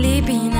sleeping